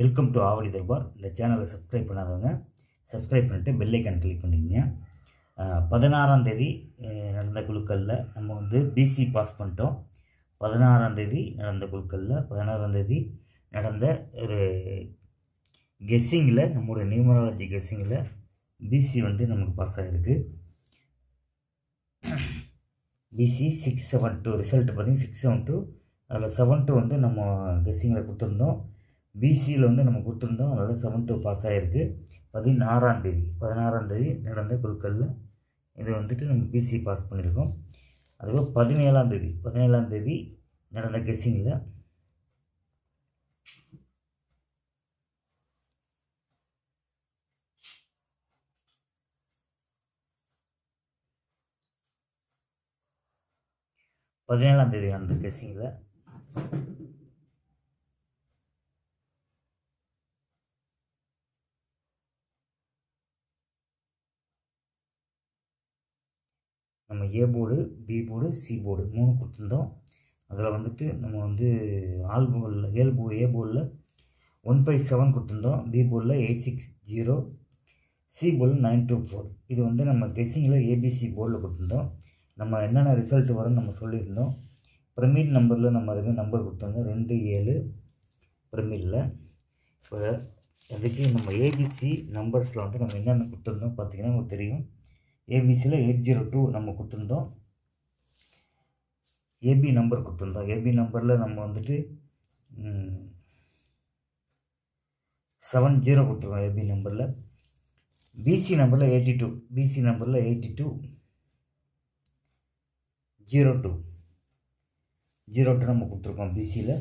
Welcome to ஆவலி Darbar இந்த சேனலை subscribe பண்ணாதவங்க சப்ஸ்கிரைப் பண்ணிட்டு பெல்லைக்கான் கிளிக் பண்ணிக்கங்க. பதினாறாம் தேதி நடந்த குழுக்களில் நம்ம வந்து பிசி பாஸ் பண்ணிட்டோம். பதினாறாம் தேதி நடந்த குழுக்களில் பதினாறாம் தேதி நடந்த ஒரு கெஸ்ஸிங்கில் நம்மளுடைய நியூமராலஜி கெஸ்ஸிங்கில் பிசி வந்து நமக்கு பாஸ் ஆகிருக்கு BC six seven two result பார்த்திங்கன்னா சிக்ஸ் செவன் டூ அதில் செவன் டூ வந்து நம்ம கெஸ்ஸிங்கில் கொடுத்துருந்தோம். பிசியில் வந்து நம்ம கொடுத்துருந்தோம். அதாவது செவன்த்து டூ பாஸ் ஆகிருக்கு பதினாறாம் தேதி. பதினாறாம் தேதி நடந்த குழுக்களில் இது வந்துட்டு நம்ம பிசி பாஸ் பண்ணியிருக்கோம். அதுக்கப்புறம் பதினேழாம் தேதி. பதினேழாம் தேதி நடந்த கெஸ்ஸிங்கில் பதினேழாம் தேதி நடந்த கெஸ்ஸிங்கில் நம்ம A board B board C board மூணு கொடுத்துருந்தோம். அதில் வந்துட்டு நம்ம வந்து ஆல் போர்டில் ஏல் போ ஏ போர்டில் ஒன் ஃபைவ் செவன் கொடுத்துருந்தோம். பி போர்டில் எயிட் சிக்ஸ் ஜீரோ சி போர்டில் நைன் டூ ஃபோர் இது வந்து நம்ம கெஸ்ஸிங்கில் ஏபிசி போர்டில் கொடுத்துருந்தோம். நம்ம என்னென்ன ரிசல்ட் வரும்னு நம்ம சொல்லியிருந்தோம். பிரமிட் நம்பரில் நம்ம அதுமாதிரி நம்பர் கொடுத்துருந்தோம். ரெண்டு ஏழு பிரமிடில் இப்போ அதுக்கு நம்ம ஏபிசி நம்பர்ஸில் வந்து நம்ம என்னென்ன கொடுத்துருந்தோம் பார்த்தீங்கன்னா உங்களுக்கு தெரியும். ஏபிசியில் எயிட் ஜீரோ டூ நம்ம கொடுத்துருந்தோம். ஏபி நம்பர் கொடுத்துருந்தோம். ஏபி நம்பரில் நம்ம வந்துட்டு செவன் ஜீரோ கொடுத்துருக்கோம் ஏபி நம்பரில் பிசி நம்பரில் எயிட்டி டூ பிசி நம்பரில் eighty two zero two zero two நம்ம கொடுத்துருக்கோம் பிசியில்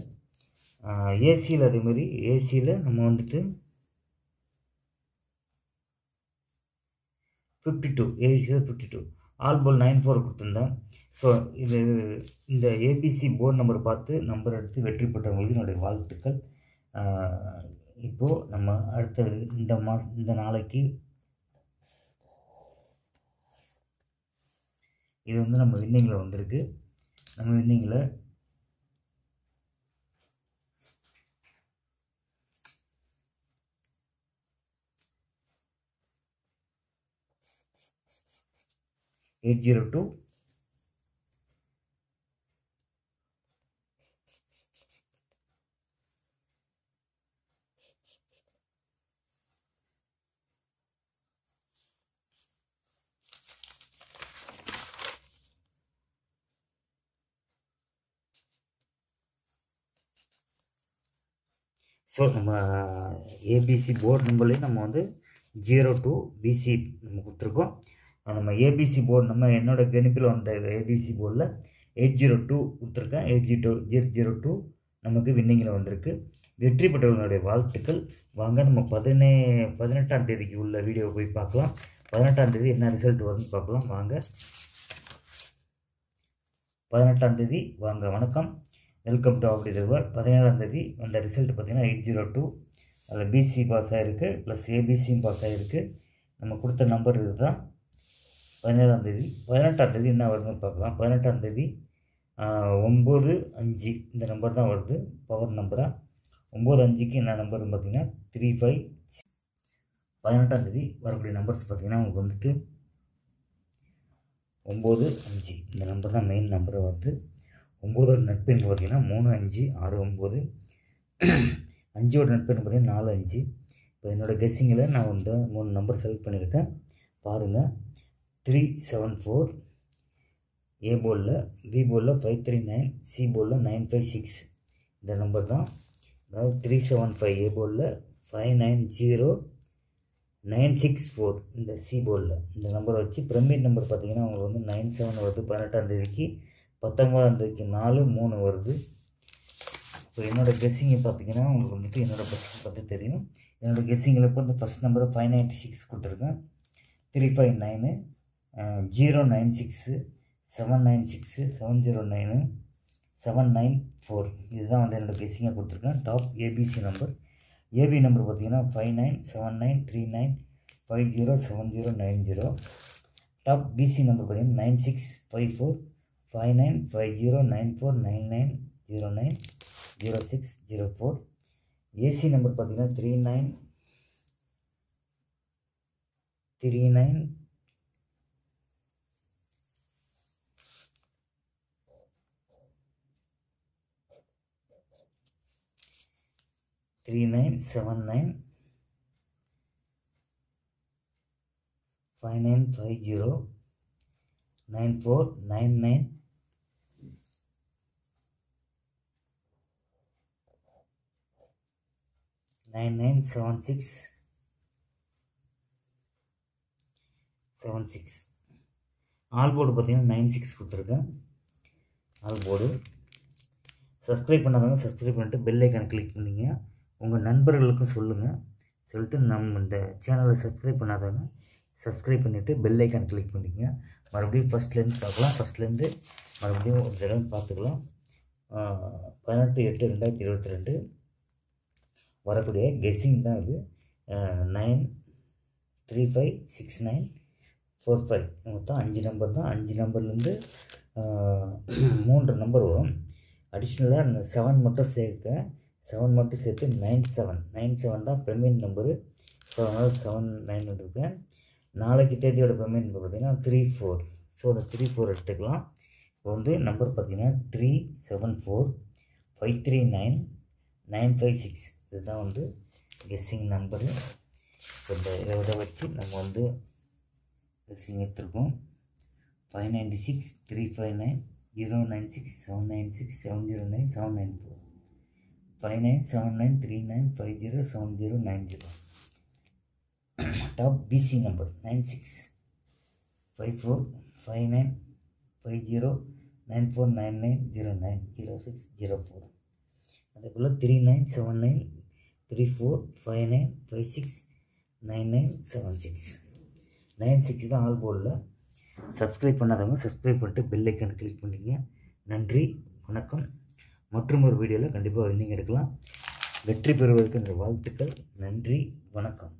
ஏசியில் அதேமாதிரி ஏசியில் நம்ம வந்துட்டு ஃபிஃப்டி டூ ஏசியில் ஃபிஃப்டி டூ ஆல் போல் நைன் ஃபோர் கொடுத்துருந்தேன். ஸோ இது இந்த ஏபிசி போர்டு நம்பர் பார்த்து நம்பர் எடுத்து வெற்றி பெற்றவங்களுக்கு என்னுடைய வாழ்த்துக்கள். இப்போது நம்ம அடுத்த இந்த மா இந்த நாளைக்கு இது வந்து நம்ம வின்னிங்கில் வந்திருக்கு. நம்ம வின்னிங்கில் எயிட் ஜீரோ டூ ஸோ நம்ம ஏபிசி போர்டு நம்பர்லேயும் நம்ம வந்து ஜீரோ டூ பிசி நம்ம கொடுத்துருக்கோம். நம்ம ஏபிசி போர்டு நம்ம என்னோட கணிப்பில் வந்த ஏபிசி போர்டில் எயிட் ஜீரோ டூ கொடுத்துருக்கேன். Eight zero zero zero two நமக்கு வின்னிங்கில் வந்திருக்கு. வெற்றி பெற்றவர்களுடைய வாழ்த்துக்கள். வாங்க நம்ம பதினே பதினெட்டாம் தேதிக்கு உள்ள வீடியோ போய் பார்க்கலாம். பதினெட்டாம் தேதி என்ன ரிசல்ட் வரும்னு பார்க்கலாம். வாங்க. பதினெட்டாம் தேதி வாங்க வணக்கம். வெல்கம் டு அப்படி தருவார் பதினேழாம் தேதி அந்த ரிசல்ட் பார்த்தீங்கன்னா எயிட் ஜீரோ டூ அதில் பிசி பாஸ் ஆகிருக்கு ப்ளஸ் ஏபிசியும் பாஸ் ஆகிருக்கு நம்ம கொடுத்த நம்பர் இதுதான். பதினேழாம் தேதி பதினெட்டாம் தேதி என்ன வருதுன்னு பார்க்கலாம். பதினெட்டாம் தேதி ஒம்பது அஞ்சு இந்த நம்பர் தான் வருது. பவர் நம்பராக ஒம்பது அஞ்சுக்கு என்ன நம்பர்னு பார்த்தீங்கன்னா த்ரீ ஃபைவ் பதினெட்டாம் தேதி வரக்கூடிய நம்பர்ஸ் பார்த்தீங்கன்னா உங்களுக்கு வந்துட்டு ஒம்பது அஞ்சு. இந்த நம்பர் தான் மெயின் நம்பரை வருது. ஒம்போதோட நட்பெண் பார்த்தீங்கன்னா மூணு அஞ்சு ஆறு ஒம்பது அஞ்சோட நட்பெண் பார்த்தீங்கன்னா நாலு அஞ்சு. இப்போ என்னோடய கெஸ்ஸிங்கில் நான் வந்து மூணு நம்பர் செலக்ட் பண்ணியிருக்கேன். பாருங்கள் த்ரீ செவன் ஃபோர் ஏ போலில் பி போலில் ஃபைவ் த்ரீ நைன் சி போலில் நைன் ஃபைவ் சிக்ஸ் இந்த நம்பர் தான். அதாவது த்ரீ செவன் ஃபைவ் ஏ போலில் five nine zero nine six four இந்த சி போலில். இந்த நம்பரை வச்சு பிரமிட் நம்பர் பார்த்தீங்கன்னா உங்களுக்கு வந்து நைன் செவன் வருது பதினெட்டாம் தேதிக்கு. பத்தொம்பதாம் தேதிக்கு நாலு மூணு வருது. இப்போ என்னோடய கெஸ்ஸிங்கை பார்த்தீங்கன்னா உங்களுக்கு வந்துட்டு என்னோடய பர்சன் பார்த்து தெரியும். என்னோடய கெஸ்ஸிங்கில் இப்போ வந்து first number five ninety six கொடுத்துருக்கேன். Three five nine zero nine six seven nine six seven zero nine seven nine four. இதுதான் வந்து என்னோடய பேசிங்காக கொடுத்துருக்கேன். Top ABC number AB number பார்த்தீங்கன்னா five nine seven nine three nine five zero seven zero nine zero top BC number பார்த்தீங்கன்னா nine six five four five nine five zero nine four nine nine zero nine zero six zero four AC number பார்த்தீங்கன்னா three nine three nine three nine seven nine five nine five zero nine four nine nine nine nine seven six seven six all board பார்த்தீங்கன்னா nine six கொடுத்துருக்கேன். All board subscribe பண்ணாதவங்க subscribe பண்ணிட்டு bell icon click பண்ணிங்க. உங்கள் நண்பர்களுக்கும் சொல்லுங்கள் சொல்லிட்டு நம்ம இந்த சேனலை சப்ஸ்கிரைப் பண்ணாதவங்க சப்ஸ்கிரைப் பண்ணிவிட்டு பெல் ஐக்கான் கிளிக் பண்ணிக்கங்க. மறுபடியும் ஃபஸ்ட்லேருந்து பார்க்கலாம். ஃபஸ்ட்லேருந்து மறுபடியும் ஒரு தடவை பார்த்துக்கலாம். பதினெட்டு எட்டு ரெண்டாயிரத்தி இருபத்தி ரெண்டு. வரக்கூடிய கெஸ்ஸிங் தான் இது. Nine three five six nine four five மொத்தம் அஞ்சு நம்பர் தான். அஞ்சு நம்பர்லேருந்து மூன்று நம்பர் வரும். அடிஷ்னலாக செவன் மட்டும் சேர்க்க செவன் மட்டும் சேர்த்து நைன் செவன் நைன் செவன் தான் பெர்மனன்ட் நம்பரு ஸோ அதனால் செவன் நைன் வந்துருக்கேன் நாளைக்கு தேதியோட பெர்மனன்ட் நம்பர் பார்த்தீங்கன்னா த்ரீ ஃபோர் ஸோ அந்த த்ரீ ஃபோர் எடுத்துக்கலாம். இப்போ வந்து நம்பர் பார்த்திங்கன்னா three seven four five three nine nine five six இதுதான் வந்து கெஸ்ஸிங் நம்பரு இந்த இதை வச்சு நம்ம வந்து கெஸ்ஸிங் எடுத்துருக்கோம். Five ninety six three five nine zero nine six seven nine six seven zero nine seven nine four five nine seven nine three nine five zero seven zero nine zero top BC number nine six five four five nine five zero nine four nine nine zero nine zero six zero four அதே போல் three nine seven nine three four five nine five six nine nine seven six nine six தான் all போர்டில் subscribe பண்ணாதவங்க subscribe பண்ணிட்டு bell icon click பண்ணிங்க நன்றி. வணக்கம். மற்றும் ஒரு வீடியோவில் கண்டிப்பாக வின்னிங் எடுக்கலாம். வெற்றி பெறுவதற்கு இந்த வாழ்த்துக்கள். நன்றி. வணக்கம்.